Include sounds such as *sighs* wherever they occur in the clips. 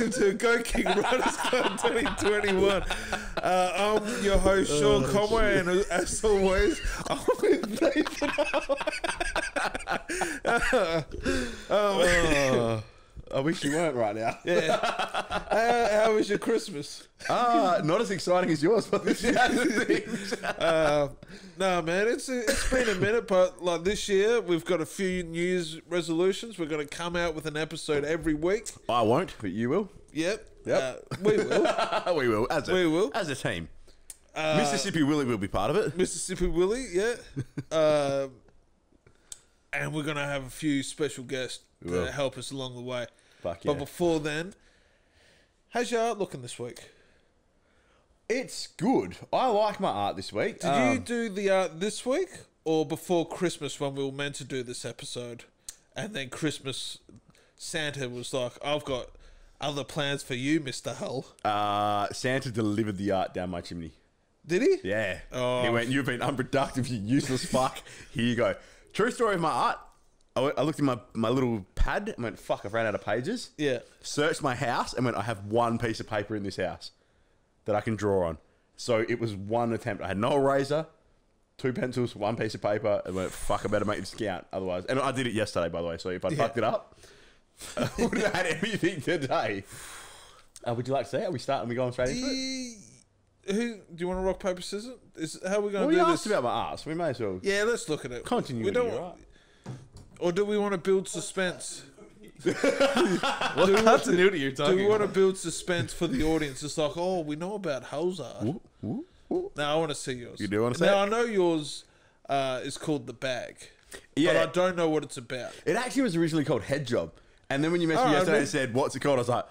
welcome *laughs* to Goat King Writers Club 2021. Uh, I'm your host, Sean Conway, and as always, I'm with Nathan. *laughs* Oh, I wish you weren't right now. *laughs* Yeah. *laughs* Uh, how was your Christmas? Ah, not as exciting as yours, but this *laughs* Uh, no, man, it's it's been a minute, but like this year, we've got a few New Year's resolutions. We're going to come out with an episode every week. I won't, but you will. Yep. Yep. Uh, we will. we will. As a, We will. As a team. Mississippi Willie will be part of it. Mississippi Willie, yeah. Uh, and we're going to have a few special guests to help us along the way. Yeah. But before then, how's your art looking this week? It's good. I like my art this week. Did Um, you do the art this week or before Christmas when we were meant to do this episode? And then Christmas, Santa was like, I've got other plans for you, Mr. Hull. Uh, Santa delivered the art down my chimney. Did he? Yeah. Oh. He went, You've been unproductive, you useless fuck. *laughs* Here you go. True story of my art. I, went, I looked in my, my little pad and went, Fuck, I've ran out of pages. Yeah. Searched my house and went, I have one piece of paper in this house that I can draw on. So it was one attempt. I had no eraser, two pencils, one piece of paper, and went, Fuck, I better make this count. Otherwise, and I did it yesterday, by the way. So if I fucked it up, *laughs* I wouldn't have had anything today. Uh, would you like to see it? Are we starting? Are we going straight into it? Who do you want to rock paper scissors? Is how are we going Well, to do asked this? about my so we may as well yeah, let's look at it. continue. We don't, right? Or do we want to build suspense? *laughs* What continuity you're Do we want to build suspense for the audience? It's like, oh, we know about Hull's art. Ooh, ooh. Now I want to see yours. You do wanna see Now it? I know yours uh, is called the bag, but I don't know what it's about. It actually was originally called Head Job. And then when you messaged me Alright, yesterday but- and said, what's it called? I was like,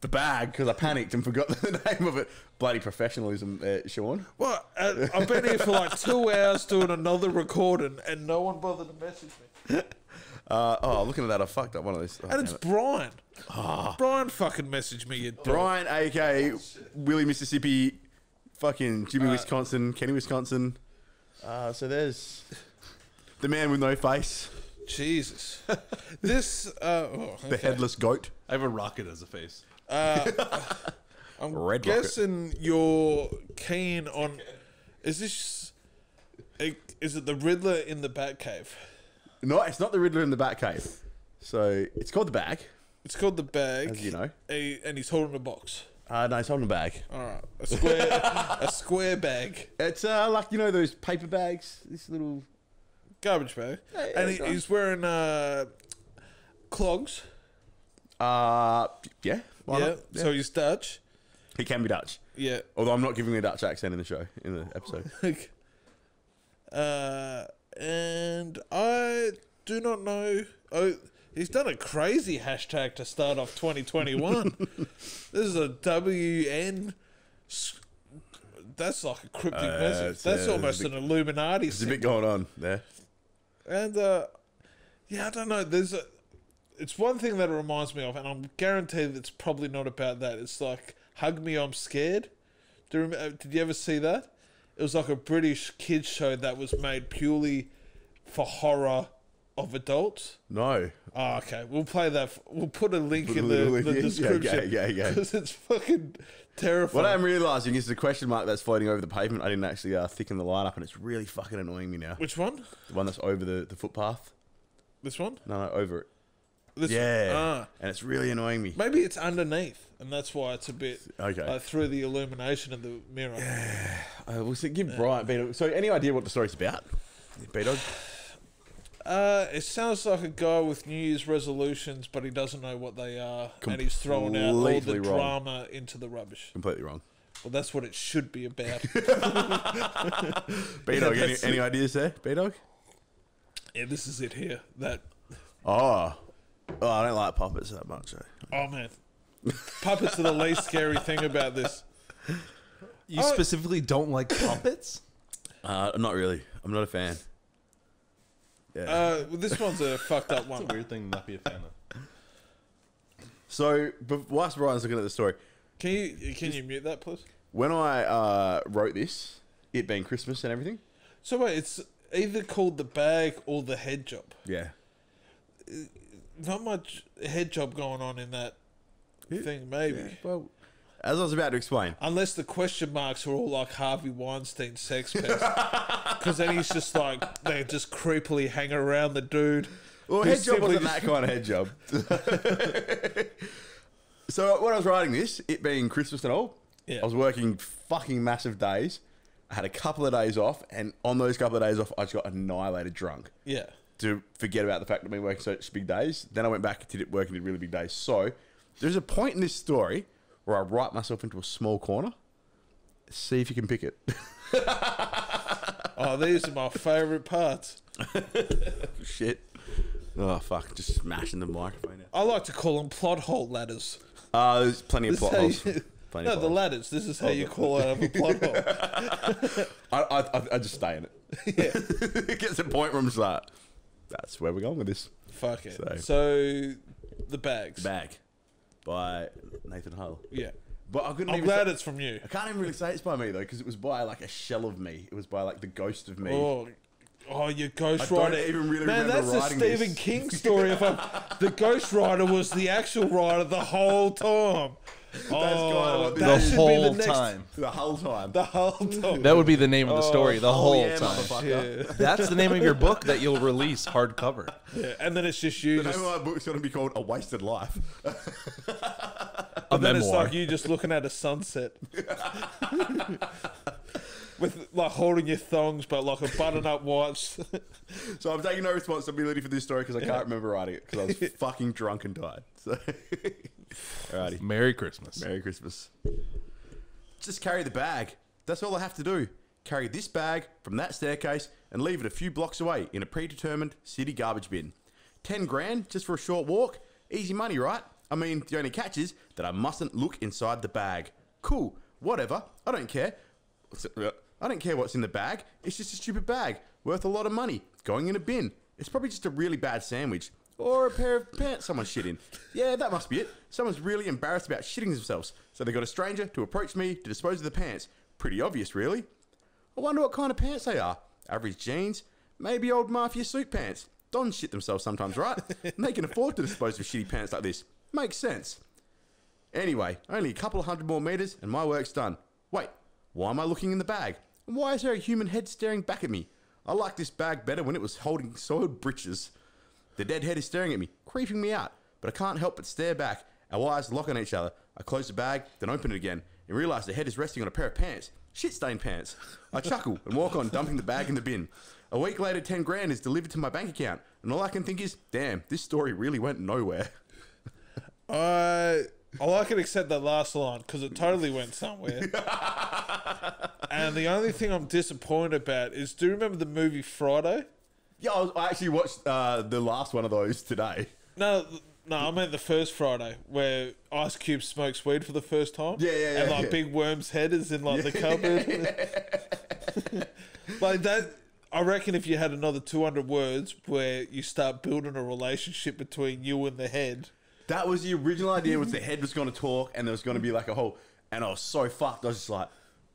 The Bag, because I panicked and forgot *laughs* the name of it. Bloody professionalism, uh, Sean. Well, uh, I've been here for like two hours doing another recording, and no one bothered to message me. *laughs* Uh, oh, looking at that, I fucked up one of these. Oh, And it's it. Brian. Brian fucking messaged me. You. Brian, aka Willie, Mississippi, fucking Jimmy, Wisconsin, Kenny, Wisconsin. Uh, so there's the man with no face, Jesus. *laughs* This. Uh, oh, the headless goat. I have a rocket as a face. *laughs* I'm Red rocket. guessing you're keen on. Is this? Is it the Riddler in the Batcave? No, it's not the Riddler in the Batcave. So it's called the Bag, It's called the bag. as you know. A- and he's holding a box. Uh, no, it's holding a bag. All right, a square, a square bag, It's uh, like you know those paper bags. This little garbage bag, Yeah, yeah, and he, go on. he's wearing uh, clogs. Uh, yeah. Why yeah, not? so he's Dutch. he can be Dutch. Yeah. Although I'm not giving a Dutch accent in the show in the episode. *laughs* uh, and I do not know. Oh, he's done a crazy hashtag to start off 2021. *laughs* this is a WN. That's like a cryptic Uh, message. That's uh, almost an Illuminati. There's a bit going on there. And uh, yeah, I don't know. There's a. It's one thing that it reminds me of, and I'm guaranteed it's probably not about that. It's like "Hug Me, I'm Scared." Do you remember, did you ever see that? It was like a British kids show that was made purely for horror of adults. No. Oh, okay, we'll play that. f- We'll put a link Put in the, *laughs* link the in? Description. yeah, yeah, yeah. Because it's fucking terrifying. What I'm realizing is the question mark that's floating over the pavement. I didn't actually uh, thicken the line up, and it's really fucking annoying me now. Which one? The one that's over the, the footpath. This one? No, no, over it. This Yeah. Ah. And it's really annoying me. Maybe it's underneath, and that's why it's a bit Okay. uh, through the illumination of the mirror. Uh, we'll say- give Brian. B-Dog- So, any idea what the story's about? B Dog. Uh, it sounds like a guy with New Year's resolutions, but he doesn't know what they are, and he's throwing out all the Completely wrong. drama into the rubbish. Completely wrong. Well, that's what it should be about. *laughs* B Dog. *laughs* any, any ideas there? B Dog. yeah, this is it here. That Oh. Oh, I don't like puppets that much. Eh? oh man, puppets are the least scary thing about this. You Oh. specifically don't like puppets? Uh, not really. I'm not a fan. Yeah. Uh, well, this one's a fucked up It's a one. weird thing to not be a fan of. so, but whilst Brian's looking at the story, Can you can you mute that, please? when I uh, wrote this, it being Christmas and everything, So wait, it's either called the bag or the head job. yeah, Not much head job going on in that thing, maybe. Well, as I was about to explain, Unless the question marks are all like Harvey Weinstein sex pest. Because *laughs* then he's just like, they just creepily hang around the dude. well, head job simply wasn't that kind of head job. *laughs* so when I was writing this, it being Christmas and all, Yeah. I was working fucking massive days. I had a couple of days off, and on those couple of days off, I just got annihilated drunk. Yeah. To forget about the fact that I've been working such big days. Then I went back and did it working did really big days. So there's a point in this story where I write myself into a small corner. See if you can pick it. Oh, these are my favourite parts. *laughs* Shit. Oh fuck! Just smashing the microphone. I like to call them plot hole ladders. Uh, there's plenty of This plot holes. you- Plenty no, the ladders. This is how you call out of a plot hole. *laughs* I, I, I, just stay in it. *laughs* Yeah. it gets a point where I'm just like, that's where we're going with this. Fuck it. So- So, the bags. Bag by Nathan Hull. Yeah. But I couldn't I'm even glad say- it's from you. I can't even really say it's by me though, because it was by like a shell of me. It was by like the ghost of me. Oh, oh, your Ghost I don't Rider. even really Man, remember that's a writing Stephen this. King story. If I, *laughs* the Ghost Rider was the actual writer the whole time. *laughs* oh, what that the whole be the next, time. *laughs* The whole time. The whole *laughs* time. That would be the name of the story oh, the oh, whole yeah, time. yeah. That's the name of your book that you'll release hardcover. yeah. And then it's just you. The Just, name of my book's going to be called A Wasted Life. A and then it's memoir. like you just looking at a sunset. With like holding your thongs, but like a button-up watch. *laughs* So I'm taking no responsibility for this story because I can't remember writing it because I was *laughs* fucking drunk and died. So, *laughs* alrighty. Merry Christmas. Merry Christmas. Just carry the bag. That's all I have to do. Carry this bag from that staircase and leave it a few blocks away in a predetermined city garbage bin. 10 grand just for a short walk? Easy money, right? I mean, the only catch is that I mustn't look inside the bag. Cool, whatever. I don't care. Uh, I don't care what's in the bag. It's just a stupid bag worth a lot of money going in a bin. It's probably just a really bad sandwich or a pair of pants someone shit in. Yeah, that must be it. Someone's really embarrassed about shitting themselves, so they got a stranger to approach me to dispose of the pants. Pretty obvious, really. I wonder what kind of pants they are. Average jeans, maybe old mafia suit pants. Dons shit themselves sometimes, right? and they can afford to dispose of shitty pants like this. Makes sense. Anyway, only a couple of hundred more meters and my work's done. Why am I looking in the bag? And why is there a human head staring back at me? I liked this bag better when it was holding *laughs* soiled breeches. The dead head is staring at me, creeping me out, but I can't help but stare back. Our eyes lock on each other. I close the bag, then open it again, and realize the head is resting on a pair of pants. Shit stained pants. I chuckle and walk on, dumping the bag in the bin. A week later, 10 grand is delivered to my bank account, and all I can think is, damn, this story really went nowhere. I *laughs* uh, I like it except that last line because it totally went somewhere. *laughs* and the only thing I'm disappointed about is do you remember the movie Friday? Yeah, I, was, I actually watched uh, the last one of those today. No, no, I meant the first Friday where Ice Cube smokes weed for the first time. Yeah, yeah, yeah. And like yeah. Big Worm's head is in like the cupboard. *laughs* *laughs* like that. I reckon if you had another 200 words where you start building a relationship between you and the head. That was the original idea was the head was going to talk and there was going to be like a whole... And I was so fucked. I was just like,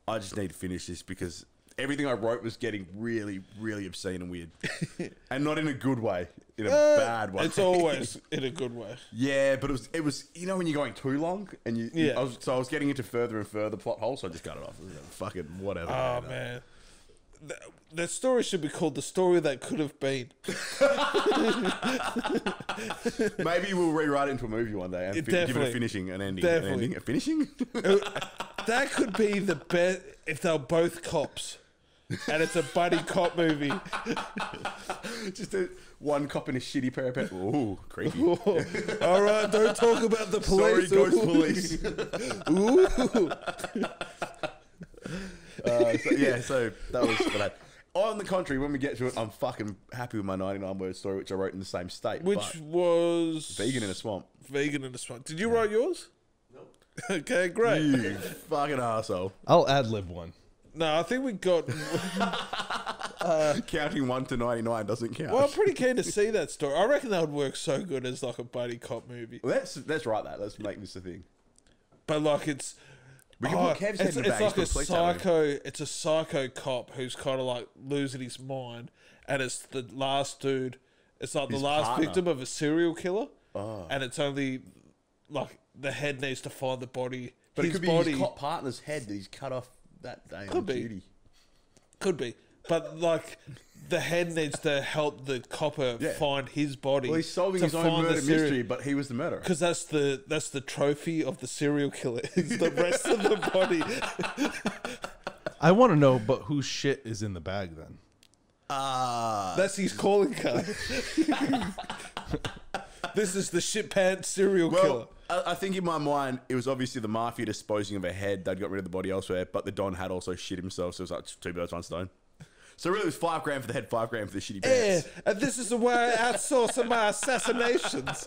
I just need to finish this because everything I wrote was getting really, really obscene and weird. *laughs* and not in a good way. In a Uh, bad way. It's always in a good way. *laughs* Yeah, but it was it was you know when you're going too long and you Yeah. I was, so I was getting into further and further plot holes, so I just cut it off. I was like, Fucking whatever. Oh man, Th- that story should be called the story that could have been. *laughs* Maybe we'll rewrite it into a movie one day and It fi- give it a definitely- finishing, an ending, definitely. an ending, a finishing. That could be the best if they're both cops, and it's a buddy cop movie. just a, one cop in a shitty pair of pants. Ooh, creepy. *laughs* All right, don't talk about the Sorry, police. ghost *laughs* Ooh. police. Ooh. Uh, so, yeah, so *laughs* that was for that. On the contrary, when we get to it, I'm fucking happy with my 99 word story, which I wrote in the same state. Which but was vegan in a swamp. vegan in a swamp. Did you write yours? No. *laughs* okay, great. You fucking asshole. I'll ad lib one. No, I think we got. *laughs* Counting one to 99 doesn't count. Well, I'm pretty keen to see that story. I reckon that would work so good as like a buddy cop movie. let's let's write that. Let's make this a thing. But like it's We can oh, put head it's, in the it's bag. like a He's got police out of him. psycho it's a psycho cop who's kind of like losing his mind and it's the last dude it's like His the last partner. victim of a serial killer Oh. and it's only like the head needs to find the body. But his it could be body his cop partner's head that he's cut off that day on Could be. duty. could be, but like the head needs to help the copper Yeah. find his body. Well, he's solving to his own find the murder serial- mystery, but he was the murderer. Because that's the that's the trophy of the serial killer. *laughs* Is the *laughs* rest of the body. *laughs* I want to know, but whose shit is in the bag then? Ah, That's his calling card. this is the shit pants serial killer. well, I, I think in my mind, it was obviously the mafia disposing of a head. They'd got rid of the body elsewhere, but the Don had also shit himself, so it was like two birds, one stone. So really, it was five grand for the head, five grand for the shitty pants. Yeah, and this is the way I outsource of my assassinations. *laughs*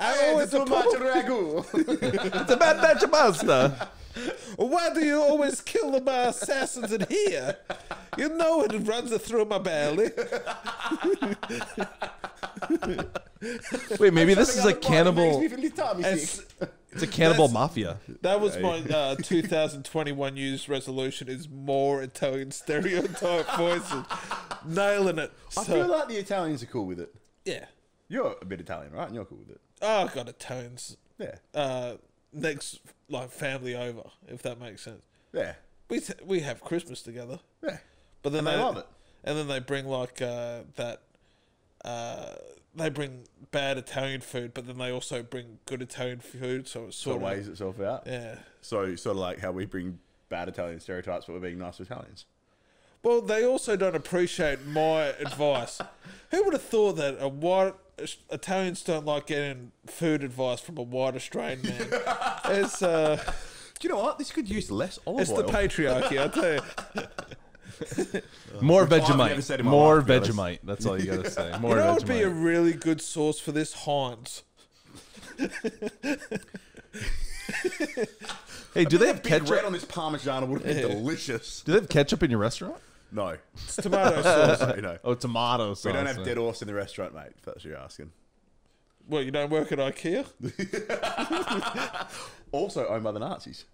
I Hey, always too much oppose- ragu. *laughs* It's a bad batch of pasta. Why do you always kill my assassins in here? You know it runs through my belly. Wait, maybe this is a cannibal. It's- It's a cannibal That's- mafia. that was my uh, *laughs* 2021 New Year's resolution: is more Italian stereotype voices, nailing it. I So, feel like the Italians are cool with it. yeah. You're a bit Italian, right? And you're cool with it. Oh, I got Italians. Yeah. Uh, next, like family over, if that makes sense. Yeah. We t- we have Christmas together. Yeah. But then And they they, love it. And then they bring like uh, that. Uh, they bring bad Italian food, but then they also bring good Italian food. So it's So sort it of weighs itself out. yeah. So sort of like how we bring bad Italian stereotypes, but we're being nice to Italians. Well, they also don't appreciate my *laughs* advice. Who would have thought that a white Italians don't like getting food advice from a white Australian man? *laughs* it's uh, Do you know what? This could use less olive it's the patriarchy. I tell you. *laughs* *laughs* More I've said Vegemite. More life, to be honest. Vegemite. That's all you gotta say. *laughs* You More know what would be a really good sauce for this? Heinz. *laughs* Hey, do they have Big red ketchup? on this Parmesan would have been delicious. Do they have ketchup in your restaurant? No. It's tomato sauce. you know. Oh, tomato sauce. We don't have dead horse in the restaurant, mate, if that's what you're asking. Well, you don't work at IKEA? Also owned by the Nazis.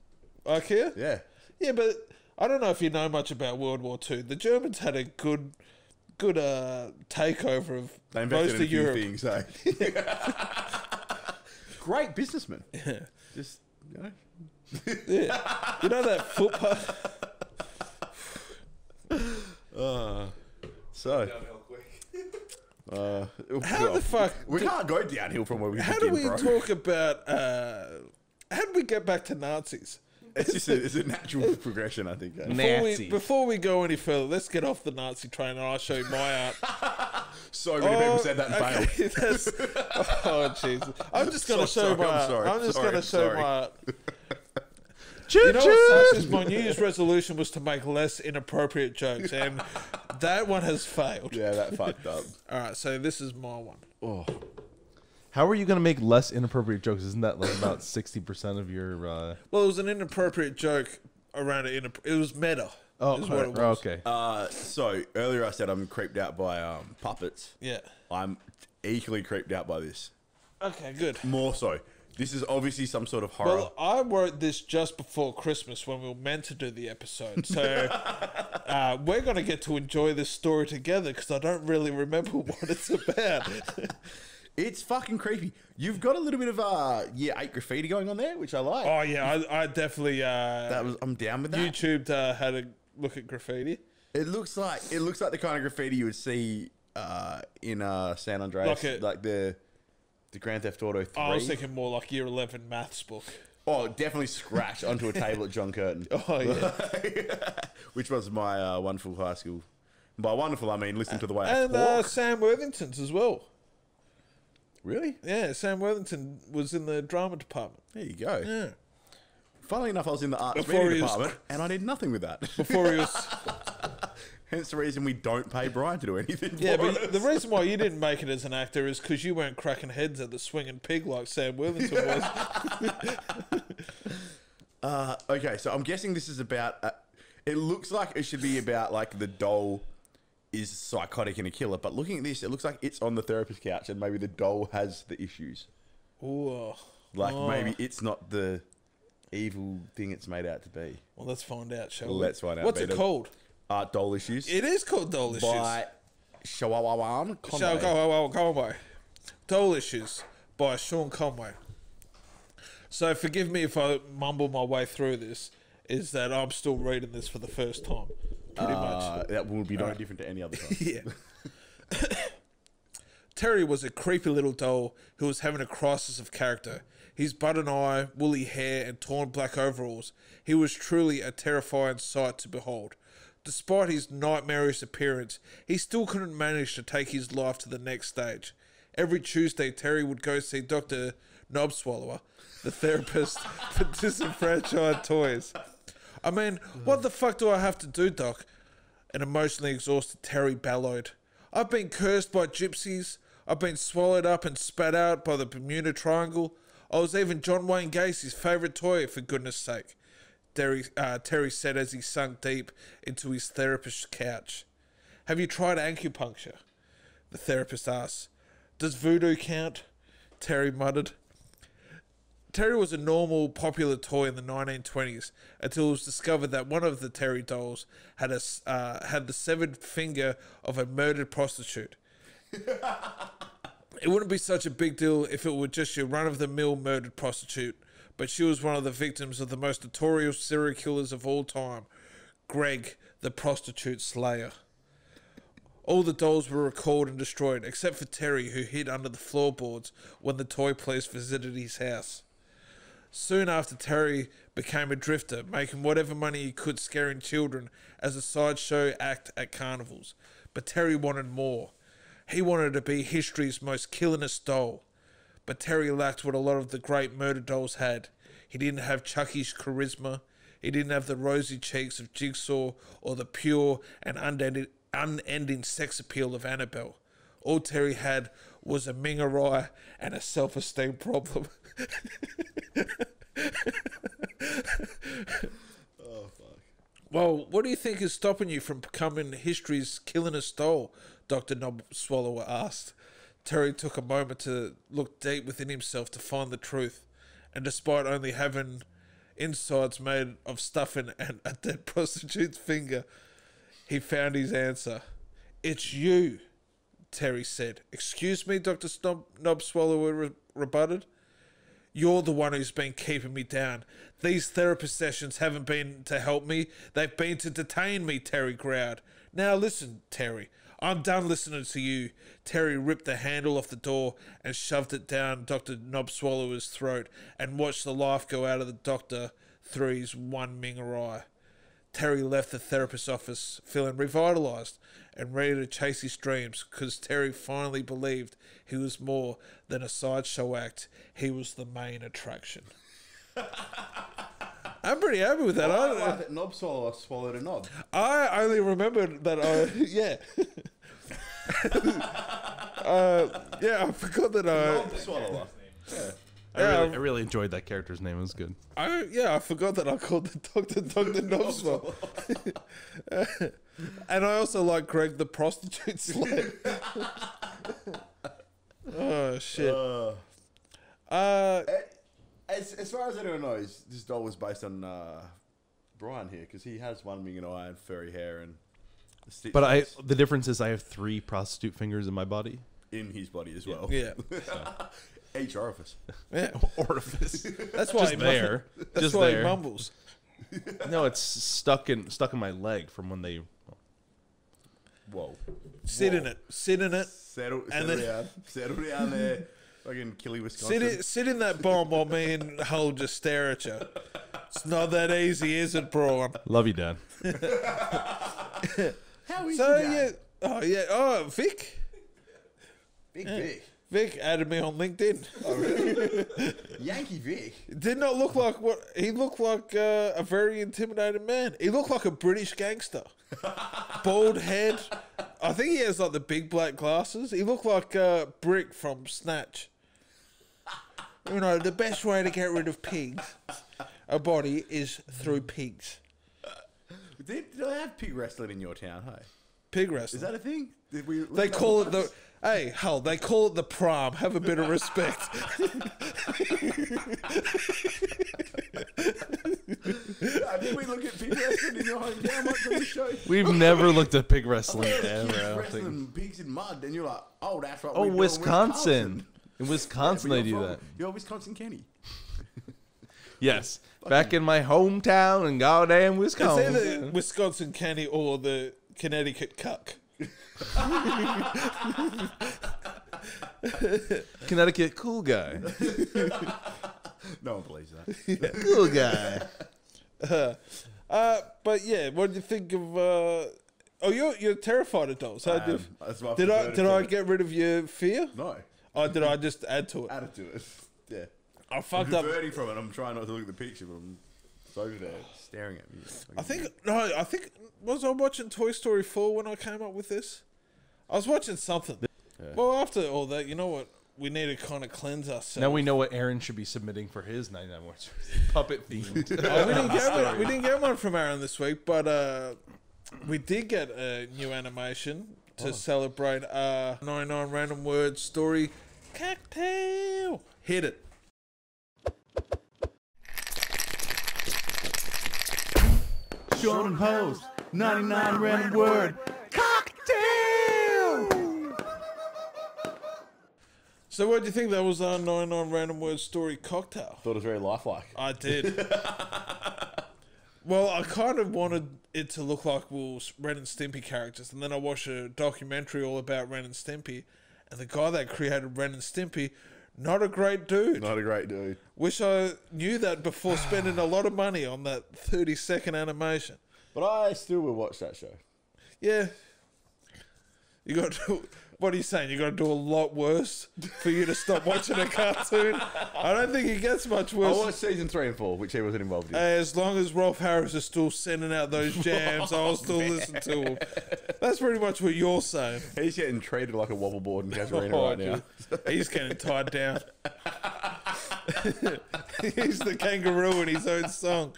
IKEA? Yeah. Yeah, but I don't know if you know much about World War Two. The Germans had a good, good uh, takeover of They most invested in a of few Europe. things, eh? *laughs* Great businessmen. Just, you know. Yeah, you know that footpath. *laughs* So. Uh, How well, the fuck? We can't go downhill from where we are. How do we bro. talk about? Uh, how do we get back to Nazis? It's just a, it's a natural progression, I think. Before we, Nazis. before we go any further, let's get off the Nazi train and I'll show you my art. *laughs* So many people said that and oh, failed. okay, that's- oh, Jesus. I'm just going to So- show sorry, my I'm art. sorry, I'm just sorry, going to show sorry. my art. *laughs* Choo You know what sucks is my New Year's resolution was to make less inappropriate jokes, and *laughs* that one has failed. Yeah, that fucked up. All right, so this is my one. Oh, How are you gonna make less inappropriate jokes? Isn't that like about sixty percent of your? Uh... Well, it was an inappropriate joke around it. Inap- it was meta. Oh, is what it was. okay. Uh, so earlier I said I'm creeped out by um, puppets. Yeah. I'm equally creeped out by this. Okay, good. More so. This is obviously some sort of horror. Well, I wrote this just before Christmas when we were meant to do the episode. So *laughs* uh, we're going to get to enjoy this story together because I don't really remember *laughs* what it's about. *laughs* it's fucking creepy. You've got a little bit of uh, year eight graffiti going on there, which I like. oh, yeah, I, I definitely uh, that was I'm down with that. YouTubed uh, had a look at graffiti. It looks like it looks like the kind of graffiti you would see uh, in uh, San Andreas, Like like, the the Grand Theft Auto three. I was thinking more like year 11 maths book. oh, definitely scratched onto a table at John Curtin. *laughs* Oh, yeah. *laughs* which was my uh, wonderful high school. By wonderful, I mean listen to the way I and talk. uh, Sam Worthington's as well. Really? Yeah, Sam Worthington was in the drama department. There you go. Yeah. Funnily enough, I was in the arts Before media he was- department, and I did nothing with that. Before he *laughs* was. Hence the reason we don't pay Brian to do anything. Yeah, for but us. the reason why you didn't make it as an actor is because you weren't cracking heads at the swinging pig like Sam Worthington was. *laughs* Uh, okay, so I'm guessing this is about. Uh, it looks like it should be about like the doll is psychotic and a killer, but looking at this, it looks like it's on the therapist couch, and maybe the doll has the issues. Ooh. Like Oh. maybe it's not the evil thing it's made out to be. Well, let's find out, shall we? Let's find out, What's it called? Art doll issues It is called Dole Issues. by Shawawan Shall Conway. go, Conway. Dole Issues by Sean Conway. So forgive me if I mumble my way through this. Is that I'm still reading this for the first time, pretty much. Uh, that will be no different to any other *laughs* time. Yeah. *coughs* Terry was a creepy little doll who was having a crisis of character. His button eye, woolly hair, and torn black overalls, he was truly a terrifying sight to behold. Despite his nightmarish appearance, he still couldn't manage to take his life to the next stage. Every Tuesday, Terry would go see Dr. Knobswallower, the therapist *laughs* for disenfranchised toys. I mean, what the fuck do I have to do, Doc? An emotionally exhausted Terry bellowed. I've been cursed by gypsies. I've been swallowed up and spat out by the Bermuda Triangle. I was even John Wayne Gacy's favourite toy, for goodness sake. Uh, Terry said as he sunk deep into his therapist's couch. Have you tried acupuncture? The therapist asked. Does voodoo count? Terry muttered. Terry was a normal, popular toy in the 1920s until it was discovered that one of the Terry dolls had a uh, had the severed finger of a murdered prostitute. it wouldn't be such a big deal if it were just your run-of-the-mill murdered prostitute, but she was one of the victims of the most notorious serial killers of all time, Greg, the prostitute slayer. All the dolls were recalled and destroyed, except for Terry, who hid under the floorboards when the toy police visited his house. Soon after, Terry became a drifter, making whatever money he could scaring children as a sideshow act at carnivals. But Terry wanted more. He wanted to be history's most killingest doll. But Terry lacked what a lot of the great murder dolls had. He didn't have Chucky's charisma. He didn't have the rosy cheeks of Jigsaw or the pure and unending, unending sex appeal of Annabelle. All Terry had was a minger eye and a self esteem problem. *laughs* Oh fuck. Well, what do you think is stopping you from becoming history's killingest doll? Dr. Knob Swallower asked. Terry took a moment to look deep within himself to find the truth, and despite only having insides made of stuffing and a dead *laughs* prostitute's finger, he found his answer. It's you, Terry said. Excuse me, Dr. Snob, Knob Swallower re- rebutted. You're the one who's been keeping me down. These therapist sessions haven't been to help me, they've been to detain me, Terry growled. Now listen, Terry. I'm done listening to you. Terry ripped the handle off the door and shoved it down Dr. Knobswallower's throat and watched the life go out of the doctor through his one minger eye. Terry left the therapist's office feeling revitalized and ready to chase his dreams because Terry finally believed he was more than a sideshow act. He was the main attraction. *laughs* I'm pretty happy with that. I I, like that knob swallower swallowed a knob. I only remembered that I, *laughs* yeah. *laughs* uh, yeah, I forgot that I, Knob swallower. I, Yeah, really, I really enjoyed that character's name. It was good. I, yeah, I forgot that I called the doctor Dr. Knobswell. *laughs* and I also like Greg the prostitute *laughs* slave. oh, shit. Uh, Uh, as, as far as anyone knows, this doll was based on uh, Brian here because he has one wing and eye and furry hair and. a But I, the difference is I have three prostitute fingers in my body. in his body as well. yeah. *laughs* Each orifice. *laughs* Yeah. *laughs* Orifice. That's why Just he there. That's Just why there. he mumbles. *laughs* no, it's stuck in stuck in my leg from when they. Whoa. Sit in it. Sit in it. Settle, And settle then- down. Settle down there. Fucking Killy, Wisconsin. Sit, in, sit in that bomb while me and Hull just stare at you. It's not that easy, is it, Brian? Love you, Dad. How is So, he, yeah. Oh, yeah. Oh, Vic. Big Vic. Vic added me on LinkedIn. *laughs* Yankee Vic. Did not look like what he looked like uh, a very intimidating man. He looked like a British gangster. *laughs* Bald head. I think he has like the big black glasses. He looked like uh, Brick from Snatch. You know, the best way to get rid of pigs, a body, is through pigs. Did, did I have pig wrestling in your town? Hey, Pig wrestling. is that a thing? Did we? they call it the. Hey, hell, they call it the prom. Have a bit of respect. I think we look at pig wrestling in your hometown much on the show. We've never looked at pig wrestling Kids ever. I don't wrestling think. pigs in mud, and you're like, oh, that's what. Oh, we do in Wisconsin. In Yeah, Wisconsin, but they you're do from- that. You're Wisconsin Kenny. *laughs* Yes, back in my hometown in goddamn It's Wisconsin. either Wisconsin Kenny or the Connecticut Cuck. *laughs* Connecticut cool guy. *laughs* No one believes that. Cool guy. Uh, but yeah, what do you think of? Uh, oh, you're you're terrified of dolls. How do you- Um, that's did I did I get rid of your fear? No. Or did I just add to it? Added to it. *laughs* Yeah. I I'm fucked up. diverting from it. I'm trying not to look at the picture, but I'm so over there staring at me. I think no. I think was I watching Toy Story four when I came up with this. I was watching something. Well, after all that, you know what? We need to kind of cleanse ourselves. Now we know what Aaron should be submitting for his 99 words. *laughs* Puppet themed. *laughs* Oh, we, didn't get one, we didn't get one from Aaron this week, but uh, we did get a new animation to celebrate uh, 99 random word story cocktail. Hit it. Sean and Host, 99 random word. So, what do you think that was our 99 random word story cocktail? Thought it was very lifelike. I did. well, I kind of wanted it to look like we Ren and Stimpy characters, and then I watched a documentary all about Ren and Stimpy, and the guy that created Ren and Stimpy, not a great dude. Not a great dude. Wish I knew that before spending a lot of money on that 30 second animation. But I still will watch that show. Yeah. You got to. What are you saying? You got to do a lot worse for you to stop watching a cartoon? I don't think it gets much worse. I watched season three and four, which he wasn't involved in. As long as Rolf Harris is still sending out those *laughs* jams, I'll oh, still listen to him. That's pretty much what you're saying. He's getting treated like a wobble board in Casuarina Oh, right now. He's getting tied down. *laughs* *laughs* He's the kangaroo in his own song.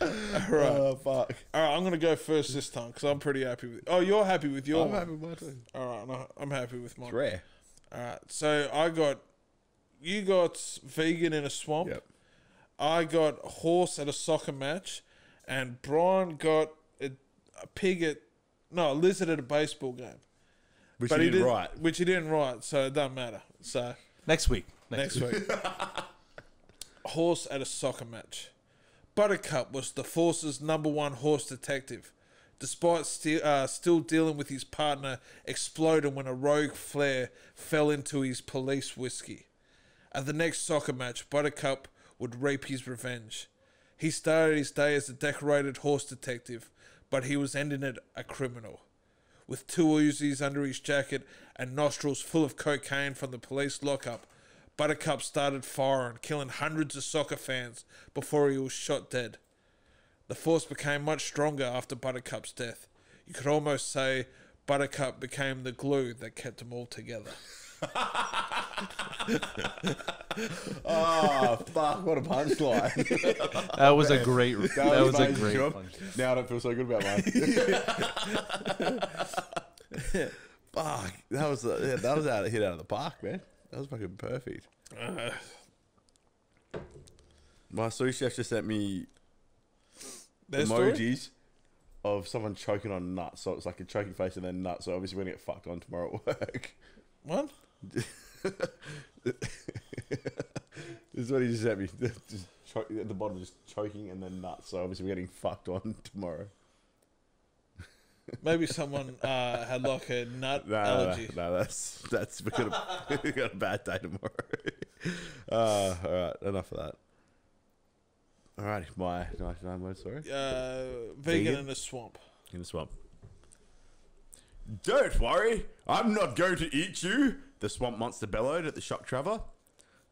All right. Oh, fuck. All right, I'm going to go first this time because I'm pretty happy with Oh, you're happy with your I'm one. happy with my too. All right, no, I'm happy with mine. It's rare. All right, so I got, you got vegan in a swamp. Yep. I got horse at a soccer match, and Brian got a, a pig at, no, a lizard at a baseball game. Which But he he did didn't right. which he didn't write, so it doesn't matter. So Next week. next week, *laughs* horse at a soccer match. Buttercup was the force's number one horse detective. Despite still, uh, still dealing with his partner exploding when a rogue flare fell into his police whiskey. At the next soccer match, Buttercup would reap his revenge. He started his day as a decorated horse detective, but he was ending it a criminal. With two Uzis under his jacket and nostrils full of cocaine from the police lockup, Buttercup started firing, killing hundreds of soccer fans before he was shot dead. The force became much stronger after Buttercup's death. You could almost say Buttercup became the glue that kept them all together. Oh, *laughs* fuck. What a punchline. *laughs* That was a great. That, was, a great. Sean. punch. Now I don't feel so good about mine. *laughs* fuck. That was, uh, yeah, that was out, hit out of the park, man. That was fucking perfect. Uh, *sighs* My sous chef just sent me their story? emojis of someone choking on nuts. So it's like a choking face and then nuts. So obviously we're going to get fucked on tomorrow at work. What? *laughs* this is what he just sent me. *laughs* Just cho- at the bottom, just choking and then nuts. So obviously we're getting fucked on *laughs* tomorrow. Maybe someone uh, had like a nut No, no, allergy. no, that's that's *laughs* we got a, *laughs* we got a bad day tomorrow. *laughs* uh, all right, enough of that. All right, my ninety nine word story Uh, vegan, Vegan? in a swamp. in the swamp. Don't worry, I'm not going to eat you. The swamp monster bellowed at the shocked traveler.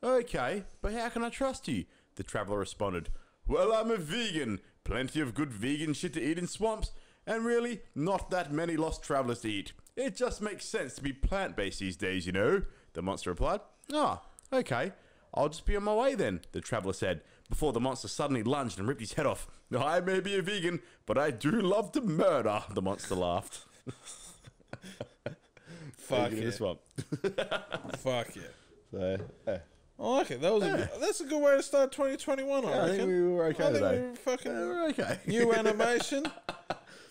Okay, but how can I trust you? The traveler responded. Well, I'm a vegan. Plenty of good vegan shit to eat in swamps, and really, not that many lost travelers to eat. It just makes sense to be plant based these days, you know, the monster replied. Ah, okay. I'll just be on my way then, the traveler said, before the monster suddenly lunged and ripped his head off. I may be a vegan, but I do love to murder, the monster laughed. Fuck yeah. the swamp. *laughs* Fuck yeah. So, yeah. I like it. That was a, that's a good way to start 2021. I, I think we were okay I today. we were fucking Yeah, we're okay. new animation. *laughs*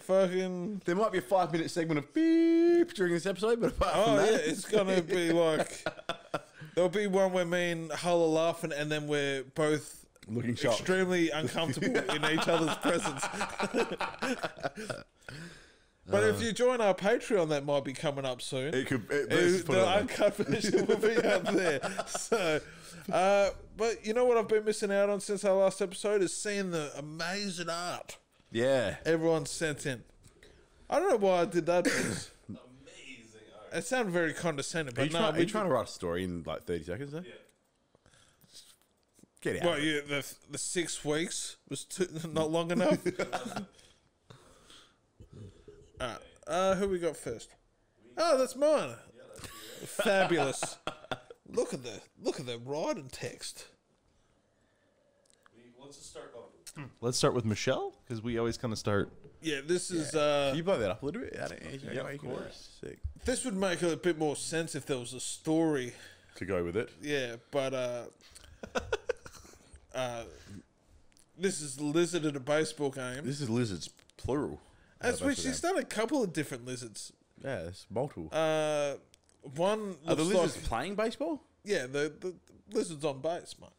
fucking. There might be a five minute segment of beep during this episode, but apart from Oh that, yeah, it's gonna *laughs* be like there'll be one where me and Hull are laughing, and then we're both Looking shocked. extremely uncomfortable *laughs* in each other's presence. *laughs* but if you join our Patreon, that might be coming up soon. It could. It, Uh, it the uncut version will be up there. So, uh, but you know what I've been missing out on since our last episode is seeing the amazing art Yeah. everyone sent in. I don't know why I did that. *coughs* Amazing. it sounded very condescending, Are but you, no. try, are we you trying to write a story in like 30 seconds there? Get out. Well, you the the six weeks was too, *laughs* not long enough. *laughs* Alright, uh, who we got first? Oh, that's mine. Fabulous. Look at the look at the writing text. Let's just start. Let's start with Michelle because we always kind of start. Yeah, this is uh, Can you blow that up a little bit? I don't, yeah, Yeah, of can do it. course. Sick. this would make a bit more sense if there was a story. To go with it. Yeah, but uh, *laughs* uh, this is lizard at a baseball game. This is lizards, plural. That's Uh, which baseball she's done a couple of different lizards. Yeah, it's multiple. Uh, one Are the looks lizards like playing baseball? yeah, the, the lizard's on base, mate.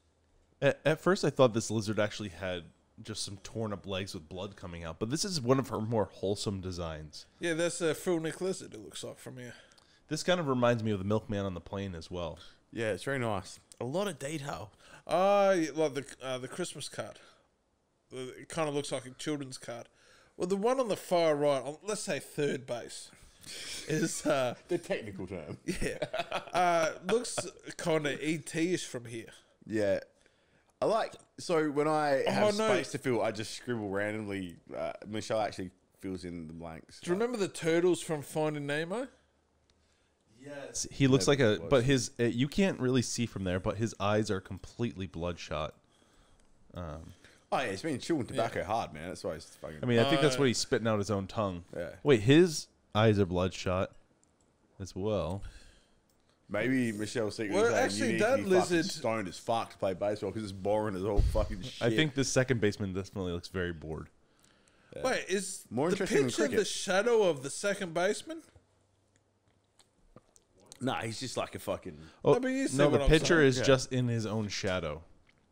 At, at first, I thought this lizard actually had just some torn up legs with blood coming out, but this is one of her more wholesome designs. Yeah, that's a full neck lizard. It looks like from here. This kind of reminds me of the milkman on the plane as well. Yeah, it's very nice. A lot of detail. Yeah, like the uh, the Christmas card. It kind of looks like a children's card. Well, the one on the far right, on, let's say third base, is uh, The technical term. yeah, uh, looks kind of ET-ish from here. Yeah. I like, so when I have no. space to fill, I just scribble randomly. Uh, Michelle actually fills in the blanks. Do you remember the turtles from Finding Nemo? Yes, he looks Maybe like a, was. but his uh, you can't really see from there, but his eyes are completely bloodshot. Um, Oh, yeah, he's been chewing tobacco hard, man. That's why he's fucking. I mean, I think that's what he's spitting out his own tongue. Yeah. Wait, his eyes are bloodshot as well. Maybe Michelle secretly Well, saying actually, you need that to be fucking lizard- stoned as fuck to play baseball because it's boring as all fucking shit. I think the second baseman definitely looks very bored. Wait, is More the interesting than picture the shadow of the second baseman? Nah, he's just like a fucking. Oh, No, but you see no, the I'm pitcher saying. is Yeah. just in his own shadow.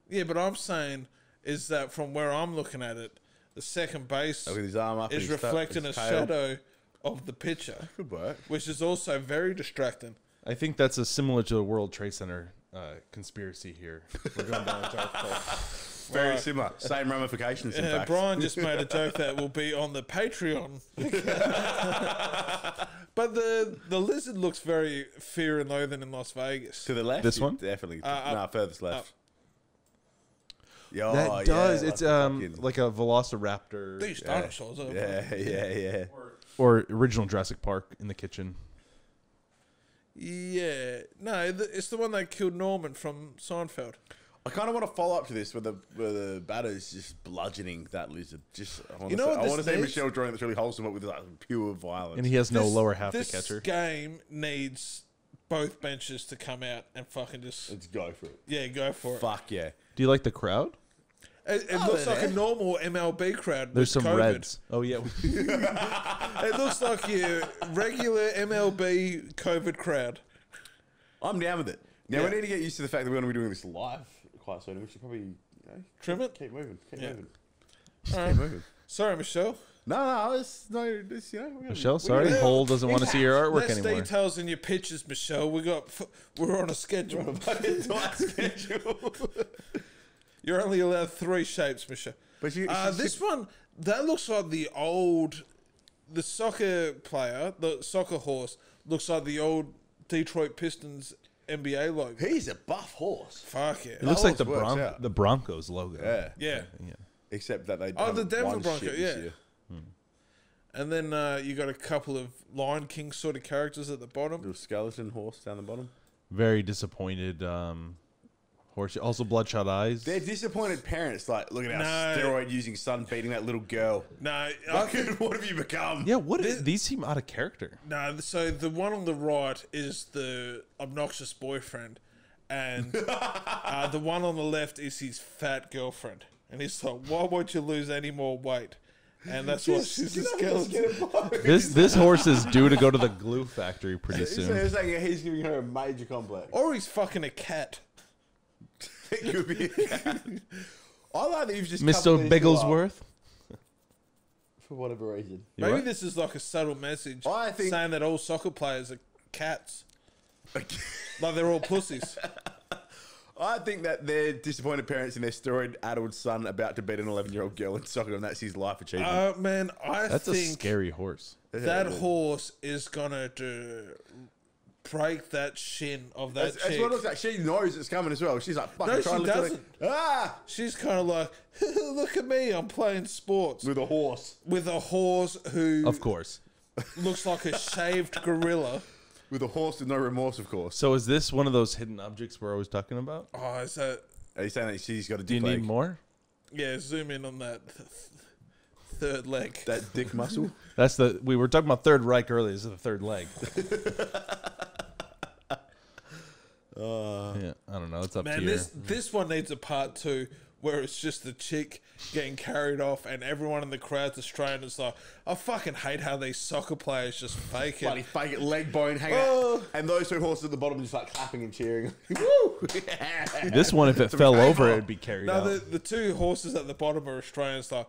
Yeah, but I'm saying is that from where I'm looking at it, the second base With his arm up, is reflecting a his tail. shadow of the pitcher, Could work. which is also very distracting. I think that's a similar to the World Trade Center uh, conspiracy here. We're going down a dark hole. *laughs* Very Right. similar. Same ramifications, in Uh, fact. Brian just *laughs* made a joke that will be on the Patreon. *laughs* but the the lizard looks very fear and loathing in Las Vegas. To the left? This one? Definitely. Uh, up. nah, furthest left. Yeah, that does. yeah, it's like a um fucking- like a Velociraptor These dinosaurs are Yeah, yeah, yeah. or original Jurassic Park in the kitchen. Yeah, no, th- it's the one that killed Norman from Seinfeld. I kind of want to follow up to this where the where the batter's just bludgeoning that lizard. Just I want You to know say, what I this want to see needs? Michelle drawing that's really wholesome, but with like pure violence. And he has no This- lower half this to catcher. game needs both benches to come out and fucking just Let's go for it. yeah go for it. Fuck yeah. Do you like the crowd? It, it Oh, looks they're like a eh? normal MLB crowd. There's with some COVID. reds. Oh yeah. *laughs* It looks like your regular MLB COVID crowd. I'm down with it. Now Yeah. we need to get used to the fact that we're going to be doing this live quite soon. We should probably you know, Trim it. keep moving. Keep Yeah. moving. All Keep moving. Sorry, Michelle. No, no, it's no, it's, you know. Gonna, Michelle, sorry, gonna- Hull doesn't want to see your artwork Less anymore. details in your pictures, Michelle. We got we're on a schedule. It's on schedule. *laughs* You're only allowed three shapes, Michelle. But you, Uh, she- this one that looks like the old, the soccer player, the soccer horse looks like the old Detroit Pistons NBA logo. he's a buff horse. Fuck yeah! It looks like the horse Bron- the Broncos logo. Yeah. yeah. Yeah. Except that they Oh, the Denver won Bronco, shit this yeah. year. And then uh, you got a couple of Lion King sort of characters at the bottom. Little skeleton horse down the bottom. Very disappointed. Um, horse. Also bloodshot eyes. They're disappointed parents. Like, look at our No. steroid using son beating that little girl. No, I Fucking, what have you become? yeah. What? This- these seem out of character. no. So the one on the right is the obnoxious boyfriend, and *laughs* uh, the one on the left is his fat girlfriend. And he's like, "Why won't you lose any more weight?" And that's why she's a skeleton. This this horse is due to go to the glue factory pretty soon. saying- saying he's giving her a major complex. Or he's fucking a cat. *laughs* It could be. *laughs* I like that you've just coupled Mr. these two up Bigglesworth. *laughs* for whatever reason. You Maybe what? this is like a subtle message I think- saying that all soccer players are cats. Like they're all pussies. I think that they're disappointed parents in their storied adult son about to beat an 11 year old girl in soccer, and that's his life achievement. Uh, man, I That's a think scary horse. that horse is gonna do break that shin of that that's, that's chick. what it looks like. She knows it's coming as well. She's like, fucking No, trying she to doesn't. it. Ah! She's kind of like, *laughs* look at me, I'm playing sports With a horse. with a horse who Of course. looks like a shaved gorilla. With a horse with no remorse, of course. So is this one of those hidden objects we're always talking about? Oh, is that? Are you saying that she's got a Do you dick need leg? more? Yeah, zoom in on that th- third leg. That dick muscle? *laughs* That's the we were talking about Third Reich earlier. This is the third leg. *laughs* Uh, yeah, I don't know. It's up Man, to you. this this one needs a part two where it's just the chick getting carried off and everyone in the crowd's Australian is like, I fucking hate how these soccer players just fake it. Bloody it. fake it, leg bone hanging Oh. out. And those two horses at the bottom just like clapping and cheering. *laughs* Woo! This one, if it *laughs* fell over, it'd be carried Now out. the the two horses at the bottom are Australians like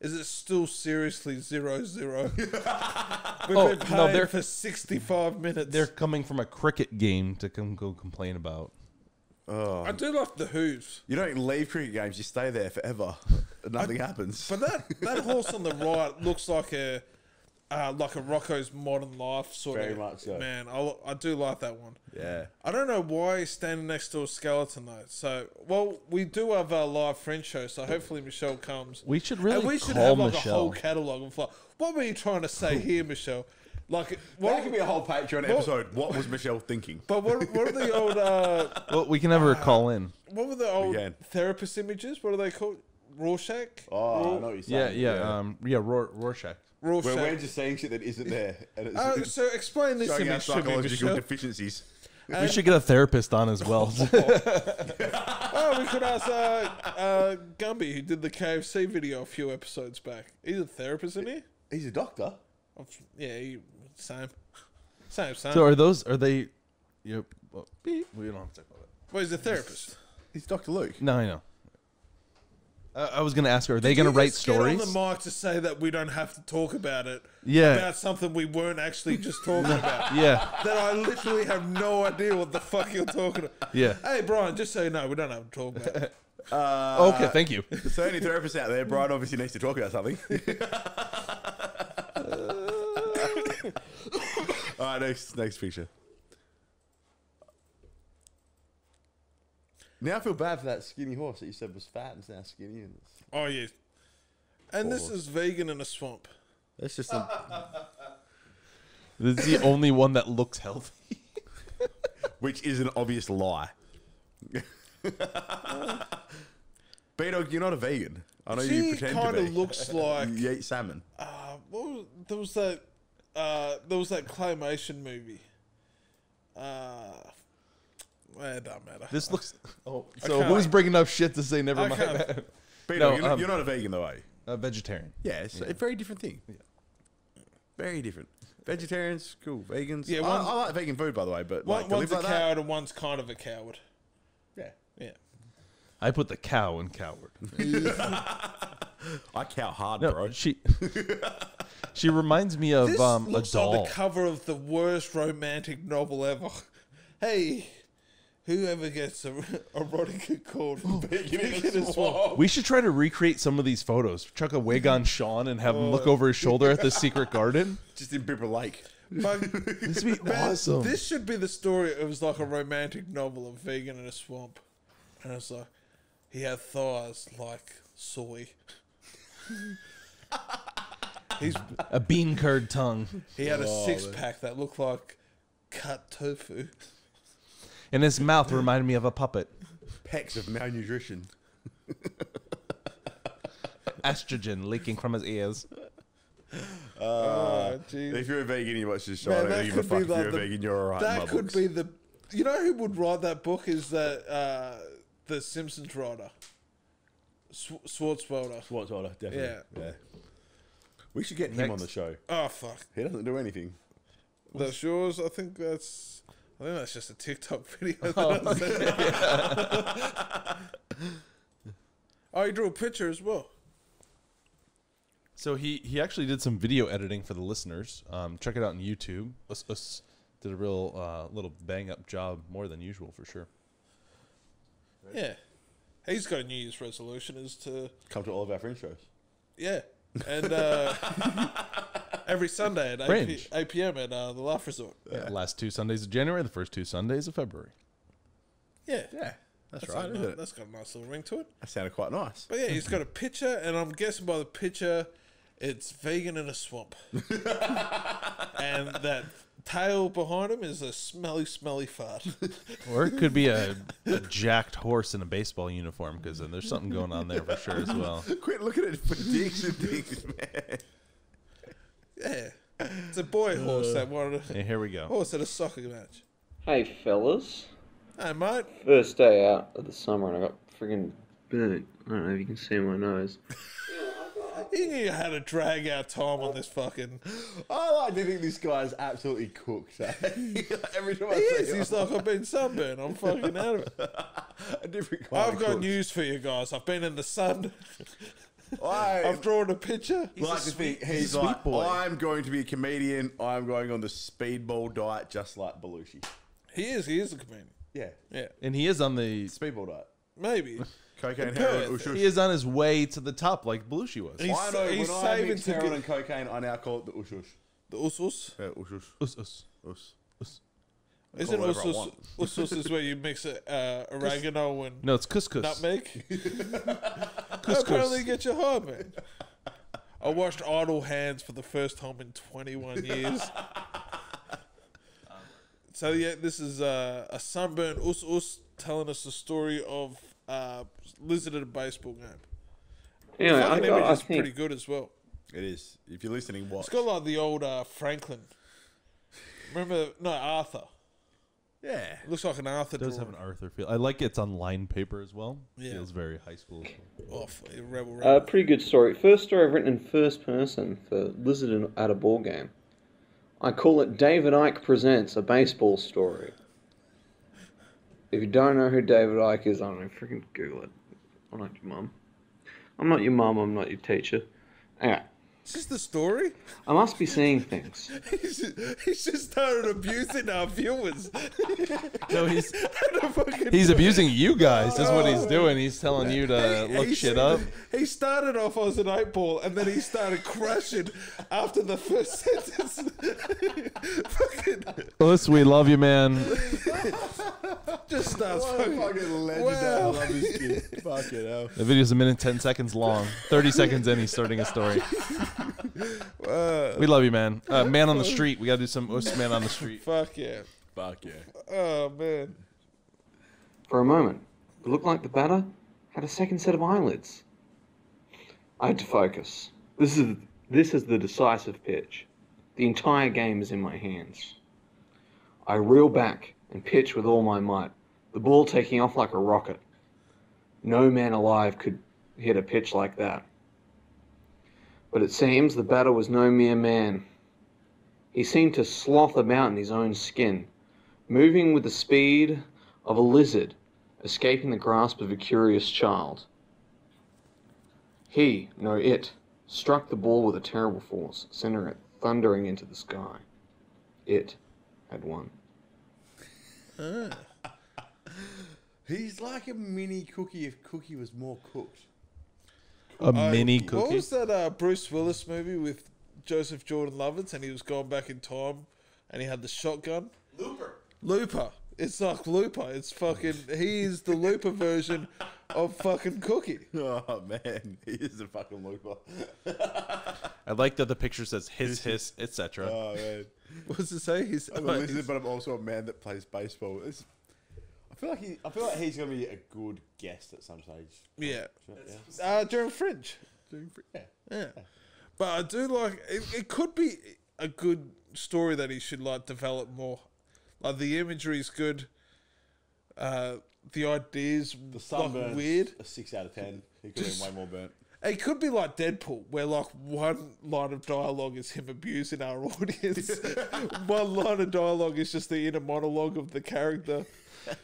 is it still seriously zero zero? *laughs* We've Oh, been no, they're- for sixty five minutes. They're coming from a cricket game to come go complain about. I oh. do love the hooves. You don't leave cricket games, you stay there forever. And *laughs* nothing happens. But that, that *laughs* horse on the right looks like a uh, like a Rocko's modern life sort Very of much so. man. I, I do like that one. yeah. I don't know why he's standing next to a skeleton though. So, well, we do have our live Fringe show, so hopefully Michelle comes. We should really and we should call have like Michelle. a whole catalog of like, what were you trying to say here, *laughs* Michelle? Like, That what? could be a whole Patreon episode. What was Michelle thinking? But what, what are the old? Uh, *laughs* Well, we can have her call in. what were the old can. therapist images? What are they called? Rorschach. Oh, I know what you're Yeah, saying. yeah, um, yeah. Ror- Rorschach. Rorschach. Where we're just saying shit that isn't there. And it's, Uh, *laughs* so explain this to me, our to me, psychological Michelle. deficiencies. we should get a therapist on as well. *laughs* Oh, we could ask uh, uh, Gumby, who did the KFC video a few episodes back. He's a therapist, isn't he? He's a doctor. Yeah, he, same. Same, same. so are those? Are they? Yep. Well, beep. We don't have to talk about that. well, he's a therapist. He's Dr. Luke. No, I know. Uh, I was gonna ask her. Are they gonna write just get stories? on the mic to say that we don't have to talk about it. Yeah. About something we weren't actually just talking about. yeah. That I literally have no idea what the fuck you're talking about. Yeah. Hey, Brian, just so you know, we don't have to talk about it. *laughs* Uh, okay. Thank you. *laughs* So any therapists out there, Brian obviously needs to talk about something. *laughs* All right, next next picture. Now I feel bad for that skinny horse that you said was fat and is now skinny. And it's, Oh, yes. And this is vegan in a swamp. that's just a, *laughs* This is the only one that looks healthy. *laughs* which is an obvious lie. *laughs* B-Dog, you're not a vegan. I know you She pretend to kind be. of looks like you eat salmon. uh, what was, there was that uh, there was that claymation movie. Uh, well, it don't matter. This looks. Oh, so can't- who's bringing up shit to say never I mind? can't- *laughs* B-Dog, No, you're, not, um, you're not a vegan though, are you? A vegetarian. Yeah, it's a very different thing. Very different. Vegetarians, cool. Vegans, Yeah, I, one's- I like vegan food by the way, but One, like to one's live a like that, coward and one's kind of a coward. yeah. Yeah. I put the cow in coward. *laughs* *laughs* I cow hard, No, bro. she. she reminds me of This um, a looks doll. like the cover of the worst romantic novel ever. Hey, whoever gets a erotica called Vegan in a *laughs* Swamp. we should try to recreate some of these photos. Chuck a wig on Sean and have him Oh. look over his shoulder at the secret garden. *laughs* Just in Bibber Lake. But *laughs* This would be man, awesome. this should be the story. It was like a romantic novel of vegan in a swamp, and it's like he had thighs like soy. He's a bean curd tongue, he had a oh, six pack that looked like cut tofu. And his mouth reminded me of a puppet. Packs of malnutrition. *laughs* Estrogen leaking from his ears. Oh. If you're a vegan, you watch this show. Man, I don't that give a could fuck be if like you're a the- vegan. You're alright. that could books. be the. You know who would write that book? Is that uh, the Simpsons writer, Sw- Swartzwelder. What's order? Definitely. Yeah. Yeah. We should get him on the show. Oh fuck, He doesn't do anything. that's yours. I think that's. I think that's just a TikTok *laughs* video. Oh, that *laughs* Oh, he drew a picture as well. So he he actually did some video editing for the listeners. Um, check it out on YouTube. Us, us did a real uh, little bang up job, more than usual for sure. Yeah. He's got a New Year's resolution is to Come to all of our fringe shows. yeah, and uh, *laughs* every Sunday at 8, p- Fringe. 8 p.m. at uh, the Laugh Resort. Yeah. Last two Sundays of January, the first two Sundays of February. Yeah, Yeah, that's, That's right, got a isn't ni- it? That's got a nice little ring to it. That sounded quite nice. But yeah, he's got a picture, and I'm guessing by the picture, it's vegan in a swamp, *laughs* and that tail behind him is a smelly, smelly fart. *laughs* Or it could be a, a jacked horse in a baseball uniform because there's something going on there for sure as well. *laughs* Quit looking at predictions things, man. Yeah, it's a boy horse that wanted a Hey, here we go. horse at a soccer match. Hey fellas, Hey mate, first day out of the summer and I got friggin' burnt. I don't know if you can see my nose. you knew how to drag out time on this fucking. I like to think this guy's absolutely cooked. eh? *laughs* Every time I He see is. him, He's like, I've been sunburned. I'm fucking out of it. *laughs* a different kind I've of got cooked. news for you guys. I've been in the sun. I I've drawn a picture. He's like to think he's he's a sweet like, boy. I'm going to be a comedian. I'm going on the speedball diet, just like Belushi. He is. He is a comedian. Yeah, Yeah, And he is on the speedball diet. maybe. Cocaine, heroin, ush, ush. he is on his way to the top like Belushi was. He's- I know he's when I saving mix to heroin get- and cocaine, I now call it the ush ush. The usus. Yeah, ush ush. Us, us, Us. Us. Isn't whatever I usus, want. usus is where you mix uh, oregano and No, it's couscous. nutmeg? *laughs* Apparently get your high, man. I watched Idle Hands for the first time in 21 years. *laughs* so yeah, this is uh, a sunburned us us telling us the story of uh, lizard at a baseball game. Anyway, I, Fucking got, image I is think pretty good as well. It is. If you're listening, watch. It's got like the old uh, Franklin. Remember? No, Arthur. Yeah. It looks like an Arthur. It does have an Arthur feel. I like it's on line paper as well. Yeah. Feels very high school. off. Rebel, uh, pretty good story. First story I've written in first person for Lizard in- at a ball game. I call it David Icke presents a baseball story. If you don't know who David Icke is, I don't know, freaking Google it. I'm not your mum. I'm not your mum. I'm not your teacher. Anyway, Is this the story? I must be seeing things. *laughs* He's just, he's just started abusing our viewers. *laughs* No, he's *laughs* And the fucking- he's abusing you guys. Is what he's oh. doing. He's telling you to He- look he shit up. He started off as an eight ball, and then he started crashing after the first sentence. fucking Listen, we love you, man. *laughs* just starts What a fucking. fucking legend. Wow. I love *laughs* this kid. Fucking hell. The video's a minute ten seconds long. Thirty seconds in, he's starting a story. *laughs* Uh, We love you, man. Uh, man on the street. We gotta do some us man on the street. fuck yeah. Fuck yeah. Oh man. For a moment, it looked like the batter had a second set of eyelids. I had to focus. This is this is the decisive pitch. The entire game is in my hands. I reel back and pitch with all my might, the ball taking off like a rocket. No man alive could hit a pitch like that. But it seems the batter was no mere man. He seemed to sloth about in his own skin, moving with the speed of a lizard escaping the grasp of a curious child. He, no it, struck the ball with a terrible force, sending it thundering into the sky. It had won. *laughs* He's like a mini cookie if cookie was more cooked. A mini cookie. What cookie. was that uh, Bruce Willis movie with Joseph Gordon-Levitt, and he was going back in time, and he had the shotgun? Looper. Looper. It's like Looper. It's fucking. He is the Looper version of fucking Cookie. *laughs* Oh man, he is a fucking looper. I like that the picture says *laughs* hiss hiss etc. Oh man, *laughs* What does it say? He's. I'm a lizard, but I'm also a man that plays baseball. It's, I feel like he, I feel like he's gonna be a good guest at some stage. yeah. Yeah. Uh, during Fringe. Doing fr- yeah. Yeah. But I do like. It, it could be a good story that he should like develop more. Like the imagery is good. Uh, the ideas The like sunburn weird. A six out of ten. He could have been way more burnt. It could be like Deadpool, where like one line of dialogue is him abusing our *laughs* audience. *laughs* one line of dialogue is just the inner monologue of the character.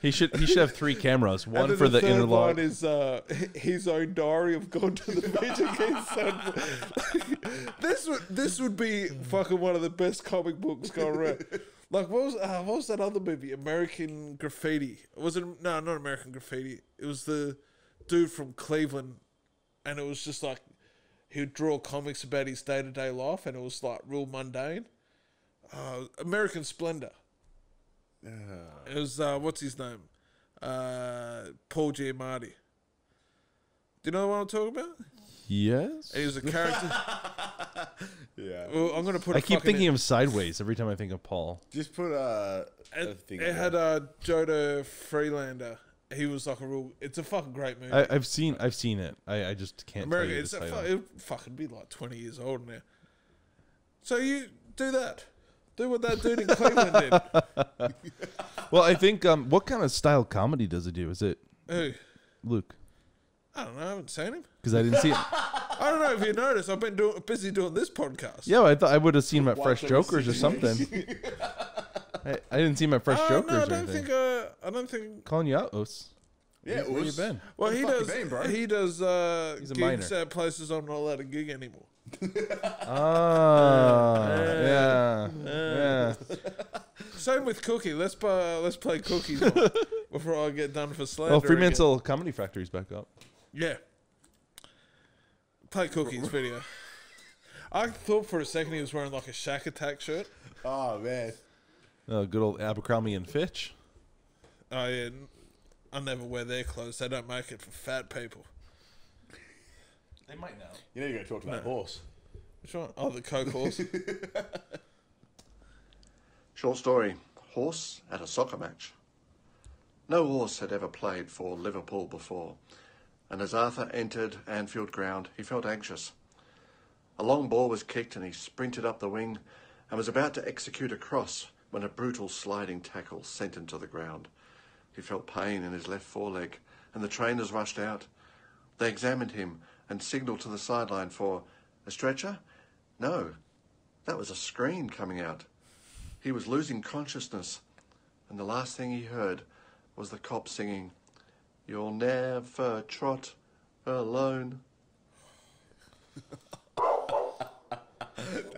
He should he should have three cameras. One for the, third inner line log. is uh, his own diary of going to the beach against Sun. *laughs* this would this would be fucking one of the best comic books going around. Like what was uh, what was that other movie? American Graffiti. Was it no, not American Graffiti. It was the dude from Cleveland, and it was just like he would draw comics about his day to day life, and it was like real mundane. Uh, American Splendor. It was uh, what's his name? Uh, Paul Giamatti. Do you know what I'm talking about? Yes. And he was a character. *laughs* Yeah. well, I'm gonna put. I a keep fucking- thinking of Sideways every time I think of Paul. Just put uh, a It, thing. it up had there. uh, Judah Friedlander. He was like a real. It's a fucking great movie. I, I've seen I've seen it. I, I just can't America. tell you It's a title. fu- it fucking be like 20 years old now. So you do that. Do what that dude in *laughs* Cleveland did. Well, I think um, what kind of style comedy does it do? Is it Who? Luke? I don't know. I haven't seen him. Because I didn't see it. *laughs* I don't know if you noticed. I've been doing, busy doing this podcast. Yeah, I thought I would have seen him at Fresh Jokers or something. *laughs* I, I didn't see my at Fresh Oh, Jokers no, I or don't anything. think. Uh, I don't think. Calling you out, Os. Yeah, Where you been? Well, Where he does. been, bro? He does uh, He's a gigs minor. at places I'm not allowed to gig anymore. Ah, *laughs* yeah, yeah. *laughs* Same with Cookie. Let's uh, let's play cookies *laughs* on before I get done for slander. Well, again. Fremantle Comedy Factory's back up. Yeah. Play cookies video. I thought for a second he was wearing like a Shaq Attack shirt. Oh man. Uh, good old Abercrombie and Fitch. Oh yeah, n- I never wear their clothes. They don't make it for fat people. They might now. You know you got to talk about horse. Which one? Oh, the Coke horse. *laughs* Short story Horse at a soccer match. No horse had ever played for Liverpool before, and as Arthur entered Anfield ground, he felt anxious. A long ball was kicked and he sprinted up the wing and was about to execute a cross when a brutal sliding tackle sent him to the ground. He felt pain in his left foreleg, and the trainers rushed out. They examined him and signalled to the sideline for a stretcher? No, that was a scream coming out. He was losing consciousness, and the last thing he heard was the Kop singing, You'll never trot alone. *laughs*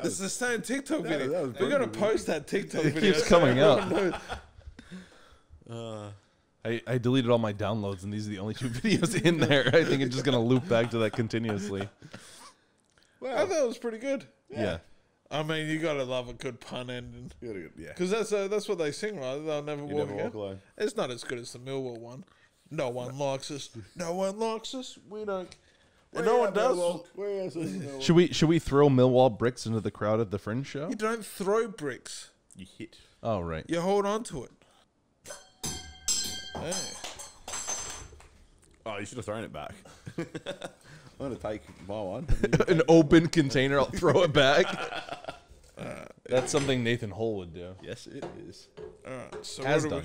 It's the same TikTok video. that We're gonna post that TikTok It video. It keeps so coming everyone up. knows. *laughs* I, I deleted all my downloads, and these are the only two *laughs* videos in there. I think it's just gonna loop back to that continuously. I thought it was pretty good. Yeah. I mean, you gotta love a good pun ending. You Yeah. Because that's uh, that's what they sing, right? They'll never You walk never again. walk alone. It's not as good as the Millwall one. No one likes us. No one likes us. We don't. And no one does. Where is it? *laughs* Should we should we throw Millwall bricks into the crowd at the Fringe show? You don't throw bricks. You hit. Oh right. You hold on to it. Hey. Oh, you should have thrown it back. *laughs* I'm gonna take my one. *laughs* An open container, I'll throw it back. That's something Nathan Hull would do. yes, it is. All right. So Has what done.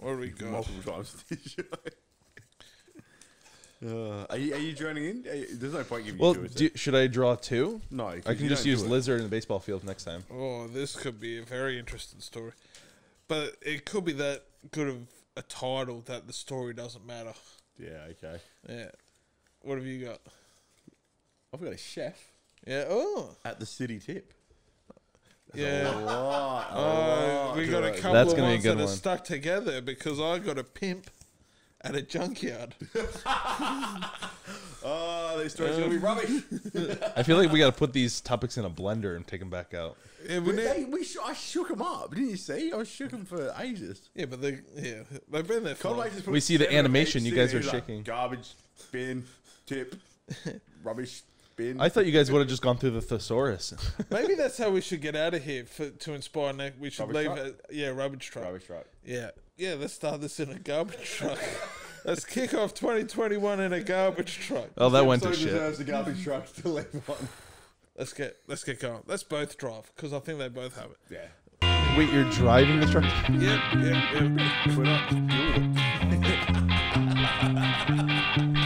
we, what do we got? Multiple times this show. Uh, are, you, are you joining in? You- there's no point giving Well, you two. is do, should I draw two? No, I can just use lizard in the baseball field next time. Oh, this could be a very interesting story, but it could be that good of a title that the story doesn't matter. Yeah, okay. Yeah. What have you got? I've got a chef Yeah. Oh. at the city tip. Yeah. A lot, a Uh, lot we to got a couple That's of gonna be a good that are stuck together because I got a pimp at a junkyard. *laughs* Oh, these stories are gonna be rubbish. I feel like we got to put these topics in a blender and take them back out. yeah, we we, they, we sh- I shook them up, didn't you see? I shook them for ages. yeah, but they yeah they've been there for. Conway just put We see the seven of animation, each you guys thing, are he's like, shaking. Garbage bin, tip, *laughs* rubbish bin. I thought you guys would have just gone through the thesaurus. *laughs* Maybe that's how we should get out of here for, to inspire. Ne- we should Rubbish leave. truck? it yeah, rubbish truck. rubbish truck. Yeah, yeah. Let's start this in a garbage truck. Let's kick off 2021 in a garbage truck. oh, that went to Episode shit. deserves the garbage truck to leave one. Let's get let's get going. Let's both drive because I think they both have it. Yeah. Wait, you're driving the truck? Yep, yep, yep. Put up. *laughs* Do it.